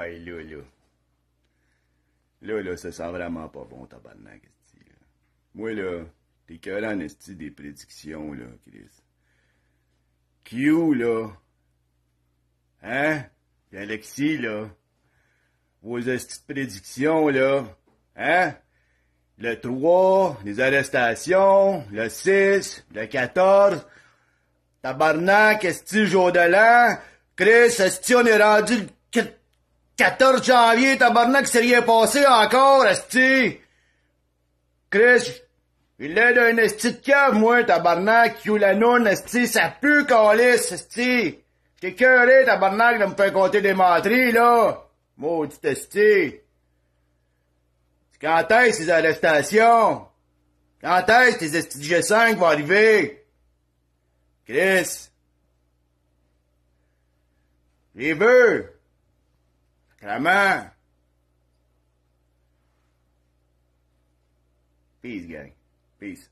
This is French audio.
Aïe, là, là. Là, là, ça sent vraiment pas bon, tabarnak, esti, là. Moi, là, t'es écœurant, esti, des prédictions, là, Chris. Q, là. Hein? Pis Alexis, là. Vos esti de prédictions, là. Hein? Le 3, les arrestations. Le 6, le 14. Tabarnak, esti, jour de l'an. Chris, esti, on est rendu le 14 janvier, tabarnak, c'est rien passé encore, esti. Chris, il est d'un esti de cave, moi, tabarnak, you la noune, esti, ça pue, calice, esti. J'étais cœuré, tabarnak, de me faire compter des menteries, là. Maudit esti. Quand est-ce ces arrestations? Quand est-ce tes esti de G5 vont arriver? Chris. Les veux. Clairement. Peace, gang. Peace.